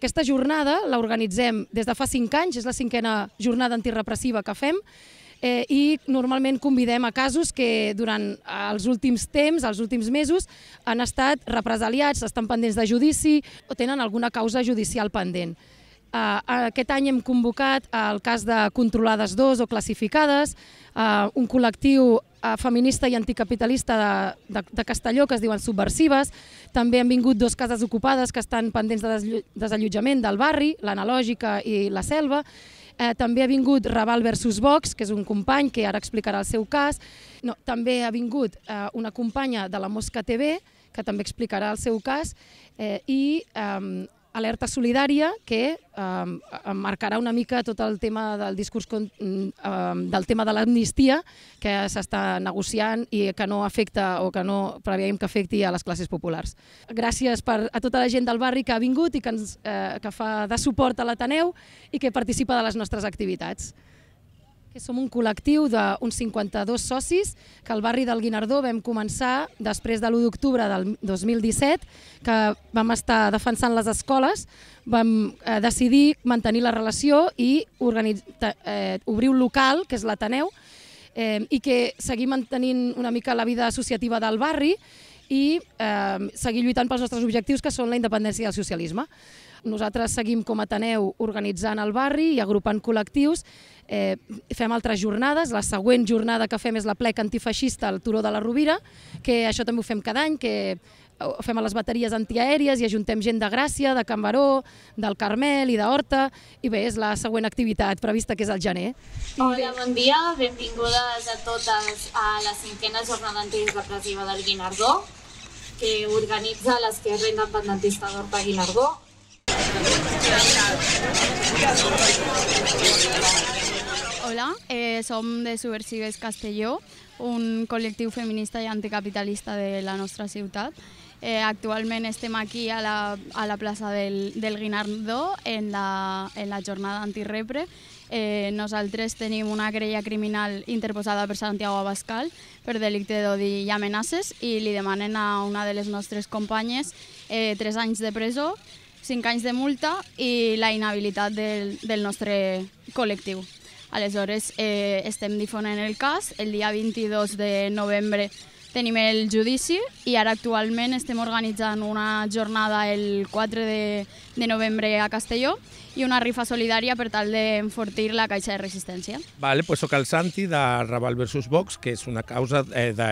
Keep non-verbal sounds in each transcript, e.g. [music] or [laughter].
aquesta jornada l'organitzem des de fa cinc anys, és la cinquena jornada antirepressiva que fem, eh, i normalment convidem a casos que durant els últims temps, els últims mesos, han estat represaliats, estan pendents de judici o tenen alguna causa judicial pendent. Uh, aquest any hem convocat el cas de Controlades 2 o Classificades, uh, un col·lectiu uh, feminista i anticapitalista de, de, de Castelló que es diuen Subversives. També han vingut dos cases ocupades que estan pendents de desallotjament del barri, l'Analògica i la Selva. Eh, també ha vingut Raval versus Vox, que és un company que ara explicarà el seu cas. No, també ha vingut eh, una companya de la Mosca TV, que també explicarà el seu cas, eh, i eh, alerta solidària que eh, marcarà una mica tot el tema del discurs eh, del tema de l'amnistia que s'està negociant i que no afecta o que no preveiem que afecti a les classes populars. Gràcies per, a tota la gent del barri que ha vingut i que, ens, eh, que fa de suport a l'Ateneu i que participa de les nostres activitats que som un col·lectiu d'uns 52 socis que al barri del Guinardó vam començar després de l'1 d'octubre del 2017, que vam estar defensant les escoles, vam eh, decidir mantenir la relació i eh, obrir un local, que és l'Ateneu, eh, i que seguir mantenint una mica la vida associativa del barri i eh, seguir lluitant pels nostres objectius, que són la independència i el socialisme. Nosaltres seguim com a Ateneu organitzant el barri i agrupant col·lectius. Eh, fem altres jornades. La següent jornada que fem és la plec antifeixista al Turó de la Rovira, que això també ho fem cada any, que ho fem a les bateries antiaèries i ajuntem gent de Gràcia, de Can Baró, del Carmel i d'Horta, i bé, és la següent activitat prevista, que és el gener. Hola, bon dia, benvingudes a totes a la cinquena jornada antirepressiva del Guinardó, que organitza l'Esquerra Independentista d'Horta Guinardó. Hola, eh, som de Subversives Castelló, un col·lectiu feminista i anticapitalista de la nostra ciutat. Eh, actualment estem aquí a la, a la plaça del, del Guinardó en la, en la jornada antirepre. Eh, nosaltres tenim una querella criminal interposada per Santiago Abascal per delicte d'odi i amenaces i li demanen a una de les nostres companyes eh, tres anys de presó 5 anys de multa i la inhabilitat del, del nostre col·lectiu. Aleshores, eh, estem difonent el cas. El dia 22 de novembre tenim el judici i ara actualment estem organitzant una jornada el 4 de, de novembre a Castelló i una rifa solidària per tal d'enfortir la caixa de resistència. Vale, pues soc el Santi de Raval versus Vox, que és una causa eh, de,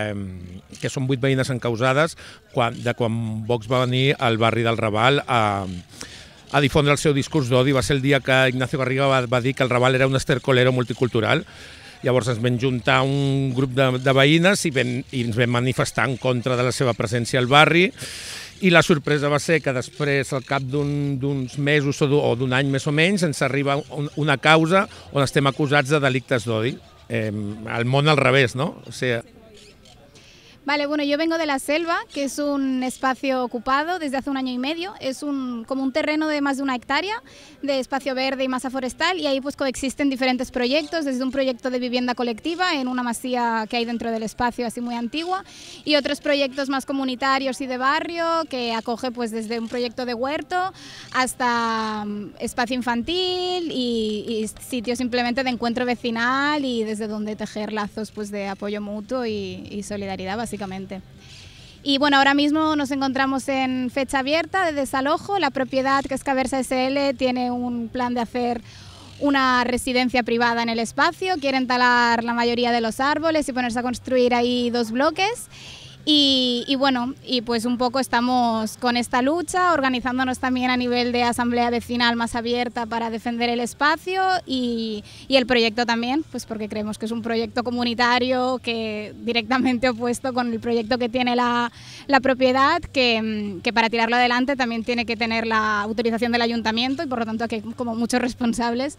que són vuit veïnes encausades quan, de quan Vox va venir al barri del Raval a, a difondre el seu discurs d'odi. Va ser el dia que Ignacio Garriga va, va dir que el Raval era un estercolero multicultural. Llavors ens vam juntar un grup de, de veïnes i, ben, i ens vam manifestar en contra de la seva presència al barri i la sorpresa va ser que després, al cap d'uns un, mesos o d'un any més o menys, ens arriba un, una causa on estem acusats de delictes d'odi. Eh, al món al revés, no? O sigui, Vale, bueno, yo vengo de la selva, que es un espacio ocupado desde hace un año y medio. Es un, como un terreno de más de una hectárea de espacio verde y masa forestal y ahí pues coexisten diferentes proyectos, desde un proyecto de vivienda colectiva en una masía que hay dentro del espacio así muy antigua y otros proyectos más comunitarios y de barrio que acoge pues desde un proyecto de huerto hasta um, espacio infantil y, y, sitios simplemente de encuentro vecinal y desde donde tejer lazos pues de apoyo mutuo y, y solidaridad básicamente. Y bueno, ahora mismo nos encontramos en fecha abierta de desalojo. La propiedad, que es Caversa SL, tiene un plan de hacer una residencia privada en el espacio. Quieren talar la mayoría de los árboles y ponerse a construir ahí dos bloques. Y, bueno, y pues un poco estamos con esta lucha, organizándonos también a nivel de asamblea vecinal más abierta para defender el espacio y, el proyecto también, pues porque creemos que es un proyecto comunitario que directamente opuesto con el proyecto que tiene la, la propiedad, que, que, para tirarlo adelante también tiene que tener la autorización del ayuntamiento y por lo tanto aquí hay como muchos responsables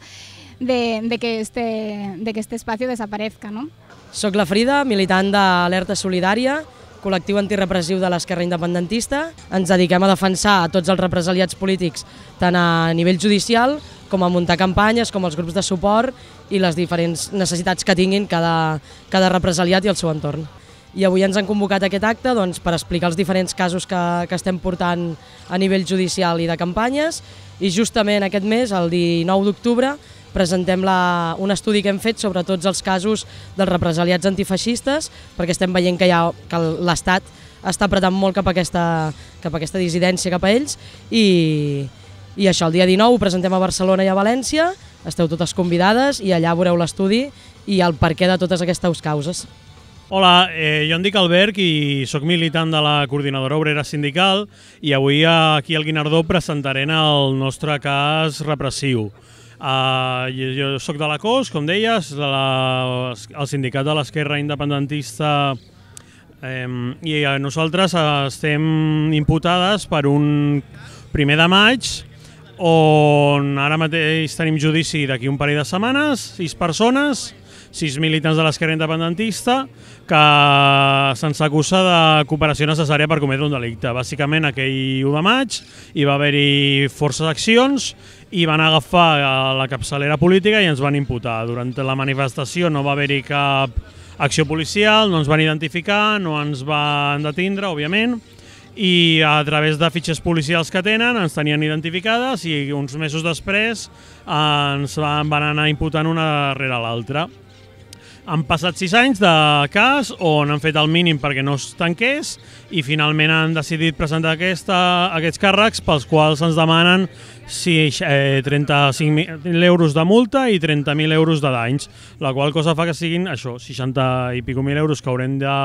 de, de, que, este, de que este espacio desaparezca. ¿no? Soc la Frida, militant d'Alerta Solidària, col·lectiu antirepressiu de l'esquerra independentista. Ens dediquem a defensar a tots els represaliats polítics, tant a nivell judicial com a muntar campanyes, com els grups de suport i les diferents necessitats que tinguin cada, cada represaliat i el seu entorn. i avui ens han convocat aquest acte doncs, per explicar els diferents casos que, que estem portant a nivell judicial i de campanyes i justament aquest mes, el 19 d'octubre, presentem la, un estudi que hem fet sobre tots els casos dels represaliats antifeixistes perquè estem veient que, que l'Estat està apretant molt cap a, aquesta, cap a aquesta dissidència cap a ells i, i això, el dia 19 ho presentem a Barcelona i a València, esteu totes convidades i allà veureu l'estudi i el perquè de totes aquestes causes. Hola, eh, jo em dic Albert i sóc militant de la Coordinadora Obrera Sindical i avui aquí al Guinardó presentaré el nostre cas repressiu. Uh, jo, sóc de la COS, com deies, de la, el sindicat de l'esquerra independentista eh, i nosaltres estem imputades per un primer de maig on ara mateix tenim judici d'aquí un parell de setmanes, sis persones, sis militants de l'esquerra independentista que se'ns acusa de cooperació necessària per cometre un delicte. Bàsicament, aquell 1 de maig hi va haver-hi forces d'accions i van agafar la capçalera política i ens van imputar. Durant la manifestació no va haver-hi cap acció policial, no ens van identificar, no ens van detindre, òbviament, i a través de fitxes policials que tenen ens tenien identificades i uns mesos després ens van anar imputant una rere l'altra. Han passat sis anys de cas on han fet el mínim perquè no es tanqués i finalment han decidit presentar aquesta, aquests càrrecs pels quals ens demanen sí, eh, 35.000 euros de multa i 30.000 euros de danys, la qual cosa fa que siguin això, 60 i pico mil euros que haurem de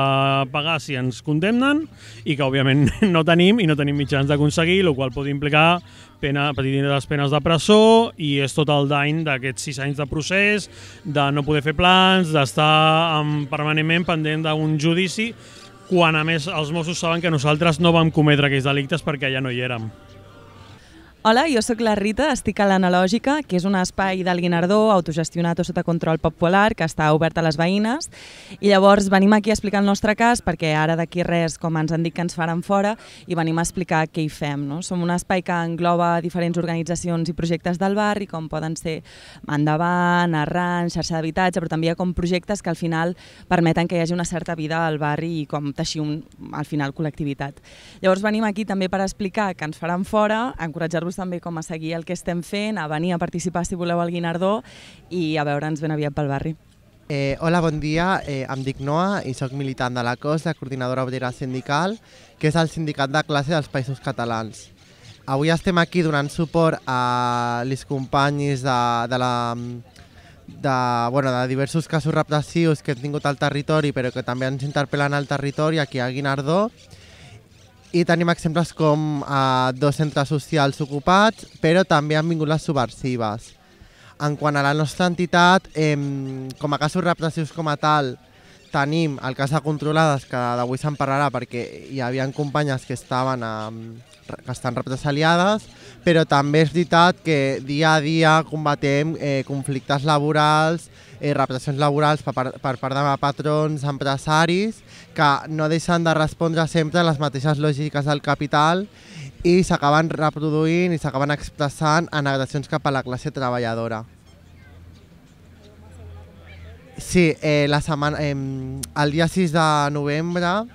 pagar si ens condemnen i que òbviament [laughs] no tenim i no tenim mitjans d'aconseguir, el qual pot implicar pena, petites penes de presó i és tot el dany d'aquests sis anys de procés, de no poder fer plans, d'estar permanentment pendent d'un judici quan a més els Mossos saben que nosaltres no vam cometre aquells delictes perquè ja no hi érem. Hola, jo sóc la Rita, estic a l'Analògica, que és un espai del Guinardó autogestionat o sota control popular que està obert a les veïnes i llavors venim aquí a explicar el nostre cas perquè ara d'aquí res, com ens han dit que ens faran fora i venim a explicar què hi fem. No? Som un espai que engloba diferents organitzacions i projectes del barri com poden ser Endavant, Arran, xarxa d'habitatge, però també hi ha com projectes que al final permeten que hi hagi una certa vida al barri i com teixir un, al final col·lectivitat. Llavors venim aquí també per explicar que ens faran fora, encoratjar-vos també com a seguir el que estem fent, a venir a participar si voleu al Guinardó i a veure'ns ben aviat pel barri. Eh, hola, bon dia. Eh, em dic Noa i sóc militant de la COS, la Coordinadora Obrera Sindical, que és el sindicat de classe dels Països Catalans. Avui estem aquí donant suport a les companyis de, de, la, de, bueno, de diversos casos repressius que hem tingut al territori, però que també ens interpel·len al territori, aquí a Guinardó, i tenim exemples com eh, dos centres socials ocupats, però també han vingut les subversives. En quant a la nostra entitat, eh, com a casos repressius com a tal, tenim el cas de controlades, que d'avui se'n parlarà perquè hi havia companyes que estaven eh, que estan represaliades, però també és veritat que dia a dia combatem eh, conflictes laborals, eh, repressions laborals per, per, per part de patrons, empresaris, que no deixen de respondre sempre a les mateixes lògiques del capital i s'acaben reproduint i s'acaben expressant en agressions cap a la classe treballadora. Sí, eh, la setmana, eh, el dia 6 de novembre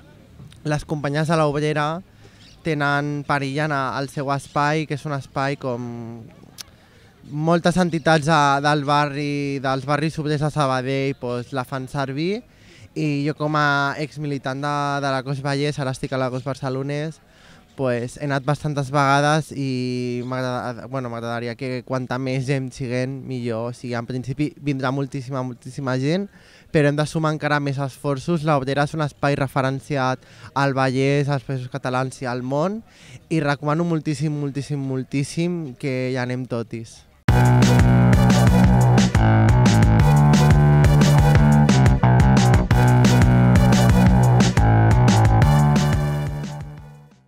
les companyies de l'Obrera tenen perillant al seu espai, que és un espai com moltes entitats de, del barri, dels barris obrers de Sabadell pues, la fan servir. I jo com a exmilitant de, de la Cos Vallès, ara estic a la Cos Barcelonès, pues, he anat bastantes vegades i m'agradaria bueno, que quanta més gent siguem, millor. O sigui, en principi vindrà moltíssima, moltíssima gent, però hem de sumar encara més esforços. L'Obrera és un espai referenciat al Vallès, als països catalans i al món, i recomano moltíssim, moltíssim, moltíssim que hi anem totis. Música